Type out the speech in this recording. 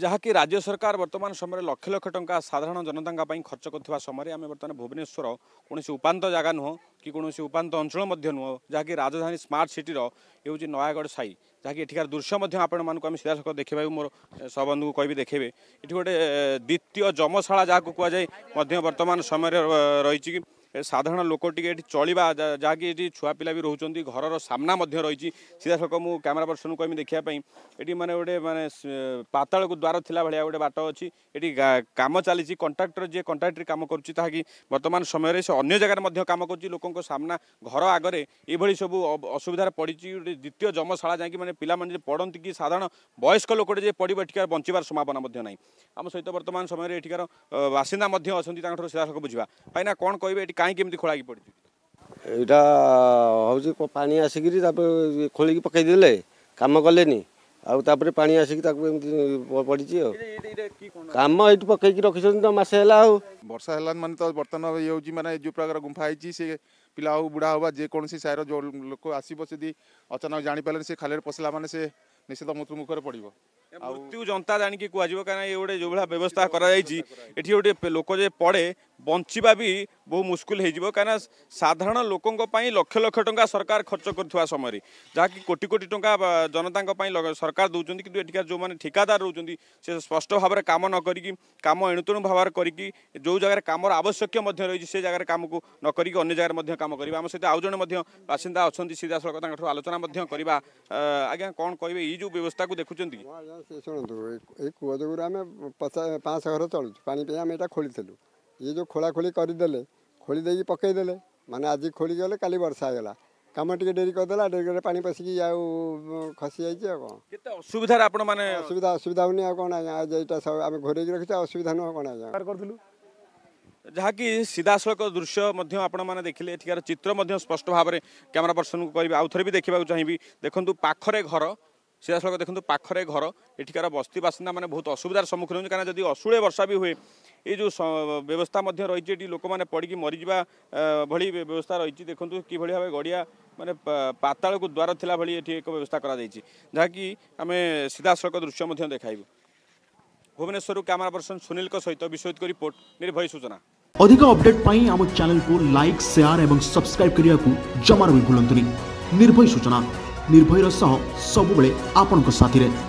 ଯାହାକି ରାଜ୍ୟ ସରକାର ବର୍ତ୍ତମାନ ସମୟରେ ଲକ୍ଷ ଲକ୍ଷ ଟଙ୍କା ସାଧାରଣ ଜନତାଙ୍କ ପାଇଁ ଖର୍ଚ୍ଚ କରୁଥିବା ସମୟରେ ଆମେ ବର୍ତ୍ତମାନ ଭୁବନେଶ୍ୱର କୌଣସି ଉପାନ୍ତ ଜାଗା ନୁହଁ କି କୌଣସି ଉପାନ୍ତ ଅଞ୍ଚଳ ମଧ୍ୟ ନୁହଁ ଯାହାକି ରାଜଧାନୀ ସ୍ମାର୍ଟ ସିଟିର ହେଉଛି ନୟାଗଡ଼ ସାହି ଯାହାକି ଏଠିକାର ଦୃଶ୍ୟ ମଧ୍ୟ ଆପଣମାନଙ୍କୁ ଆମେ ସିଧାସଳଖ ଦେଖିବାକୁ ମୋର ସହବନ୍ଧୁଙ୍କୁ କହିବି ଦେଖେଇବେ ଏଠି ଗୋଟେ ଦ୍ୱିତୀୟ ଜମଶାଳା ଯାହାକୁ କୁହାଯାଏ ମଧ୍ୟ ବର୍ତ୍ତମାନ ସମୟରେ ରହିଛି ସାଧାରଣ ଲୋକଟିଏ ଏଠି ଚଳିବା ଯାହାକି ଏଠି ଛୁଆପିଲା ବି ରହୁଛନ୍ତି ଘରର ସାମ୍ନା ମଧ୍ୟ ରହିଛି ସିଧାସଳଖ ମୁଁ କ୍ୟାମେରା ପର୍ସନକୁ କହିବି ଦେଖିବା ପାଇଁ ଏଠି ମାନେ ଗୋଟେ ମାନେ ପାତାଳକୁ ଦ୍ୱାର ଥିଲା ଭଳିଆ ଗୋଟେ ବାଟ ଅଛି ଏଠି କାମ ଚାଲିଛି କଣ୍ଟ୍ରାକ୍ଟର ଯିଏ କଣ୍ଟ୍ରାକ୍ଟରେ କାମ କରୁଛି ତାହାକି ବର୍ତ୍ତମାନ ସମୟରେ ସେ ଅନ୍ୟ ଜାଗାରେ ମଧ୍ୟ କାମ କରୁଛି ଲୋକଙ୍କ ସାମ୍ନା ଘର ଆଗରେ ଏଭଳି ସବୁ ଅସୁବିଧାରେ ପଡ଼ିଛି ଗୋଟେ ଦ୍ୱିତୀୟ ଜମଶାଳା ଯାଇକି ମାନେ ପିଲାମାନେ ଯେ ପଢ଼ନ୍ତି କି ସାଧାରଣ ବୟସ୍କ ଲୋକଟେ ଯେ ପଡ଼ିବ ଏଠିକାର ବଞ୍ଚିବାର ସମ୍ଭାବନା ମଧ୍ୟ ନାହିଁ ଆମ ସହିତ ବର୍ତ୍ତମାନ ସମୟରେ ଏଠିକାର ବାସିନ୍ଦା ମଧ୍ୟ ଅଛନ୍ତି ତାଙ୍କଠାରୁ ସିଧାସଳଖ ବୁଝିବା କାହିଁକିନା କ'ଣ କହିବେ ଏଠି କାହିଁକି ଏମିତି ଖୋଳାକି ପଡ଼ିଛି ଏଇଟା ହେଉଛି ପାଣି ଆସିକିରି ତାପରେ ଖୋଳିକି ପକାଇଦେଲେ କାମ କଲେନି ଆଉ ତାପରେ ପାଣି ଆସିକି ତାକୁ ଏମିତି ପଡ଼ିଛି ଆଉ କାମ ଏଇଠି ପକେଇକି ରଖିଛନ୍ତି ତ ମାସେ ହେଲା ଆଉ ବର୍ଷା ହେଲା ମାନେ ତ ବର୍ତ୍ତମାନ ଇଏ ହେଉଛି ମାନେ ଯେଉଁ ପ୍ରକାର ଗୁମ୍ଫା ହେଇଛି ସେ ପିଲା ହଉ ବୁଢ଼ା ହଉ ବା ଯେକୌଣସି ସାହିର ଯେଉଁ ଲୋକ ଆସିବ ଯଦି ଅଚାନକ ଜାଣିପାରିଲେନି ସେ ଖାଲିରେ ପଶିଲା ମାନେ ସେ ନିଶ୍ଚିତ ମୃତ୍ୟୁ ମୁଖରେ ପଡ଼ିବ ମୃତ୍ୟୁ ଜନ୍ତା ଜାଣିକି କୁହାଯିବ କାରଣ ଏ ଗୋଟେ ଯେଉଁଭଳିଆ ବ୍ୟବସ୍ଥା କରାଯାଇଛି ଏଠି ଗୋଟେ ଲୋକ ଯେ ପଡ଼େ ବଞ୍ଚିବା ବି ବହୁ ମୁସ୍କିଲ ହେଇଯିବ କାହିଁକିନା ସାଧାରଣ ଲୋକଙ୍କ ପାଇଁ ଲକ୍ଷ ଲକ୍ଷ ଟଙ୍କା ସରକାର ଖର୍ଚ୍ଚ କରୁଥିବା ସମୟରେ ଯାହାକି କୋଟି କୋଟି ଟଙ୍କା ଜନତାଙ୍କ ପାଇଁ ସରକାର ଦେଉଛନ୍ତି କିନ୍ତୁ ଏଠିକା ଯେଉଁମାନେ ଠିକାଦାର ରହୁଛନ୍ତି ସେ ସ୍ପଷ୍ଟ ଭାବରେ କାମ ନ କରିକି କାମ ଏଣୁତେଣୁ ଭାବରେ କରିକି ଯେଉଁ ଜାଗାରେ କାମର ଆବଶ୍ୟକ ମଧ୍ୟ ରହିଛି ସେ ଜାଗାରେ କାମକୁ ନ କରିକି ଅନ୍ୟ ଜାଗାରେ ମଧ୍ୟ କାମ କରିବା ଆମ ସହିତ ଆଉ ଜଣେ ମଧ୍ୟ ବାସିନ୍ଦା ଅଛନ୍ତି ସିଧାସଳଖ ତାଙ୍କଠାରୁ ଆଲୋଚନା ମଧ୍ୟ କରିବା ଆଜ୍ଞା କ'ଣ କହିବେ ଏଇ ଯେଉଁ ବ୍ୟବସ୍ଥାକୁ ଦେଖୁଛନ୍ତି ଶୁଣନ୍ତୁ ଏଇ କୂଅ ଯୋଗୁଁ ଆମେ ପାଞ୍ଚଶହ ଘର ଚଳୁଛୁ ପାଣି ପାଇଁ ଆମେ ଏଇଟା ଖୋଳିଥିଲୁ ଇଏ ଯେଉଁ ଖୋଳାଖୋଳି କରିଦେଲେ ଖୋଳି ଦେଇକି ପକେଇଦେଲେ ମାନେ ଆଜି ଖୋଳି ଗଲେ କାଲି ବର୍ଷା ହେଇଗଲା କାମ ଟିକେ ଡେରି କରିଦେଲା ଡେରି କରିଲେ ପାଣି ପଶିକି ଆଉ ଖସିଯାଇଛି ଆଉ କ'ଣ କେତେ ଅସୁବିଧାରେ ଆପଣମାନେ ଅସୁବିଧା ଅସୁବିଧା ହେଉନି ଆଉ କ'ଣ ଆଜ୍ଞା ଏଇଟା ଆମେ ଘୋରେଇକି ରଖିଛୁ ଅସୁବିଧା ନୁହଁ କ'ଣ ଆଜ୍ଞା କରିଥିଲୁ ଯାହାକି ସିଧାସଳଖ ଦୃଶ୍ୟ ମଧ୍ୟ ଆପଣମାନେ ଦେଖିଲେ ଏଠିକାର ଚିତ୍ର ମଧ୍ୟ ସ୍ପଷ୍ଟ ଭାବରେ କ୍ୟାମେରା ପର୍ସନକୁ କହିବି ଆଉଥରେ ବି ଦେଖିବାକୁ ଚାହିଁବି ଦେଖନ୍ତୁ ପାଖରେ ଘର দেখুন পাখরে ঘর ଘର বস্তি বাসিন্দা মানে বহু অসুবিধার সম্মুখীন হচ্ছে କାରଣ যদি অশুড়ে বর্ষা বি হুয়ে এই যে ব্যবস্থা মধ্যে রয়েছে এটি লোক মানে পড়ি মরিযা ভি ব্যবস্থা রয়েছে দেখুন কিভাবে ভাবে গড়িয়া মানে পাতাড়ক দ্বার লা ভি এটি এক ব্যবস্থা করা যাই যাকি আমি সিধাসলখ দৃশ্য মধ্যে দেখাইব ভুবনেশ্বর ক্যামেরা পর্সন সুনীল সহিত বিশ্বজিৎ রিপোর্ট নির্ভয় সূচনা অধিক অপডেট পাই আমার চ্যানেল কু লাইক সেয়ার এবং সবসক্রাইব করা জমার ভুলতুনি নির্ভয় সূচনা ନିର୍ଭୟର ସହ ସବୁବେଳେ ଆପଣଙ୍କ ସାଥିରେ